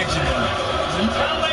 action.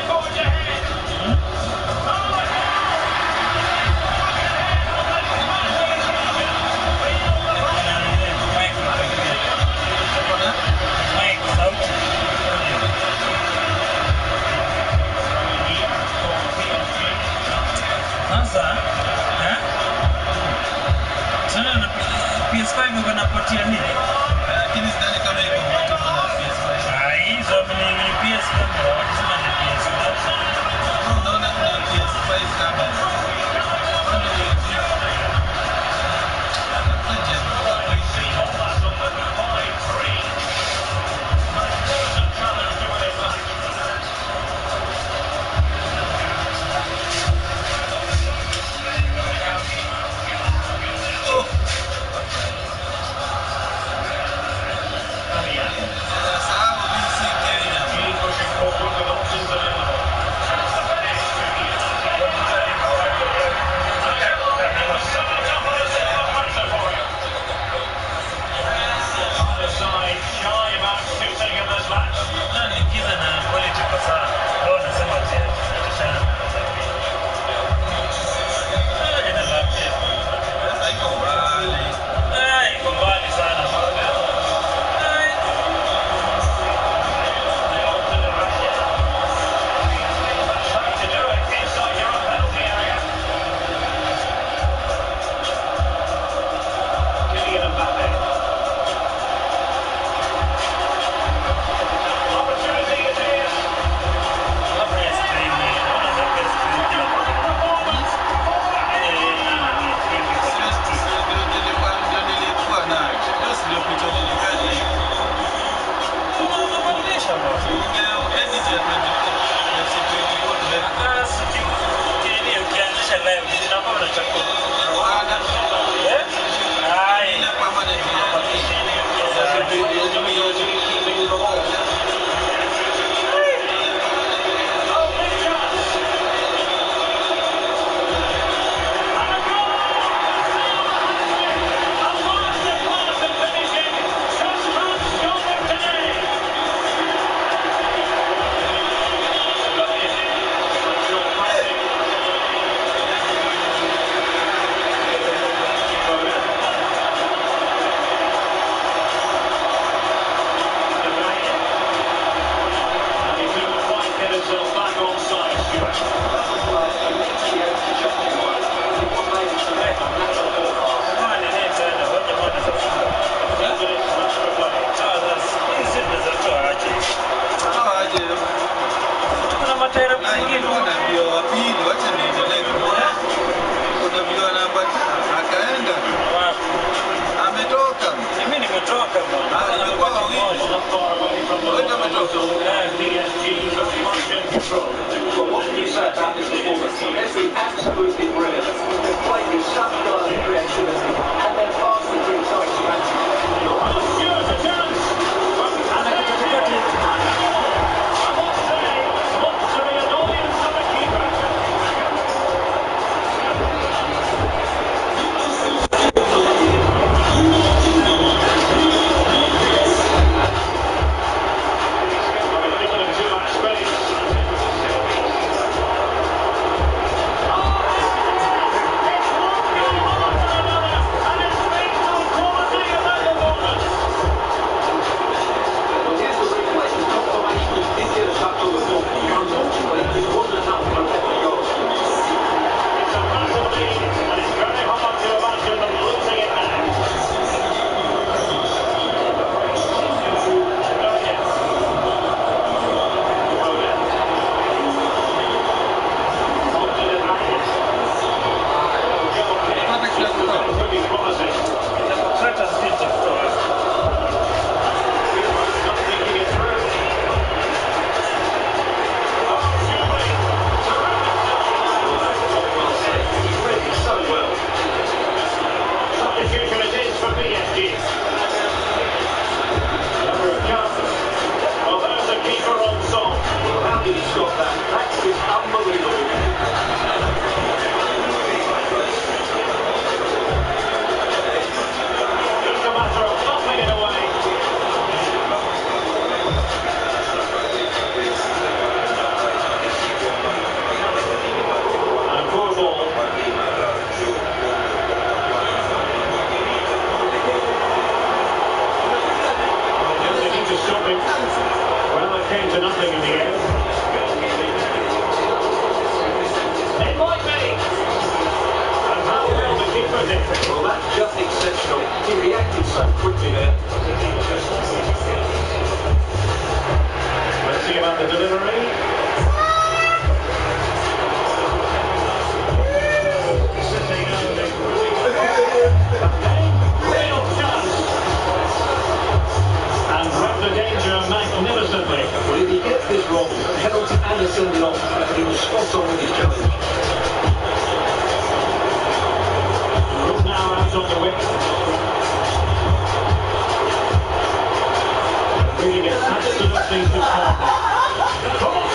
doing absolutely fantastic.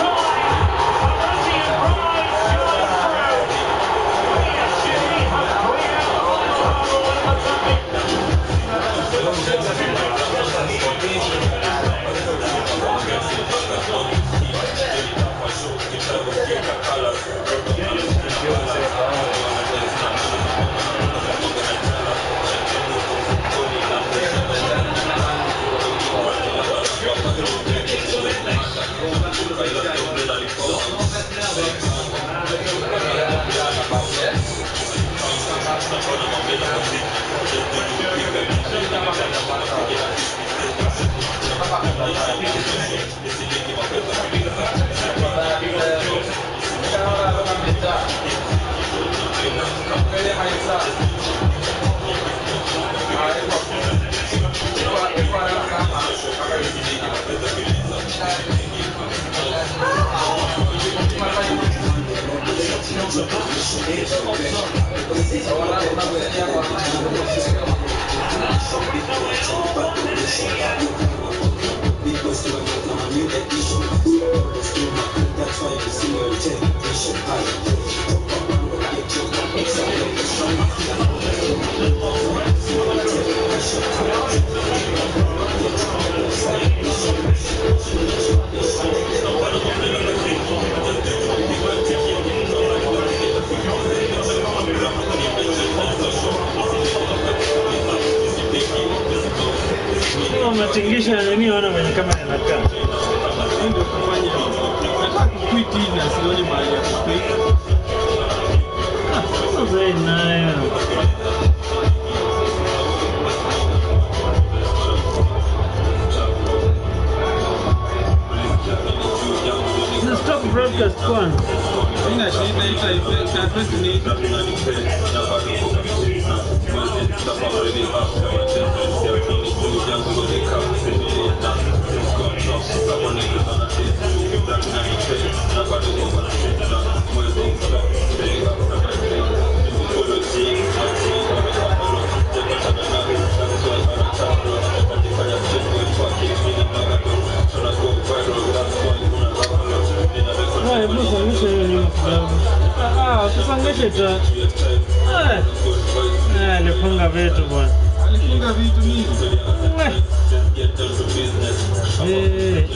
जायचा कपडे खायचा Somebody alipangisha tu. Eh. Eh, alifunga vitu bwana. Alifunga vitu nini? Eh. eh. eh.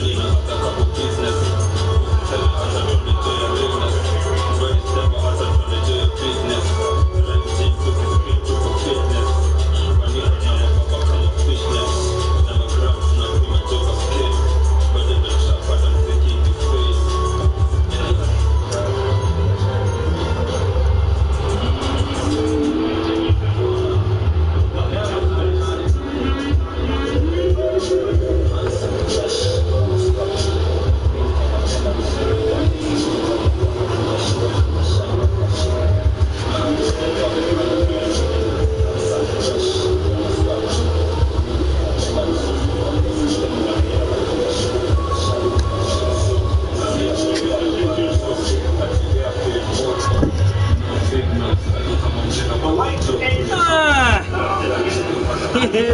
Come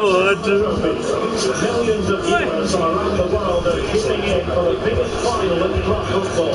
on. Millions of viewers from around the world are tuning in for the biggest final in club football.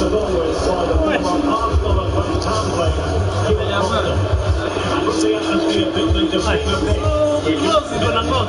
Nice. Gloves is going to knock,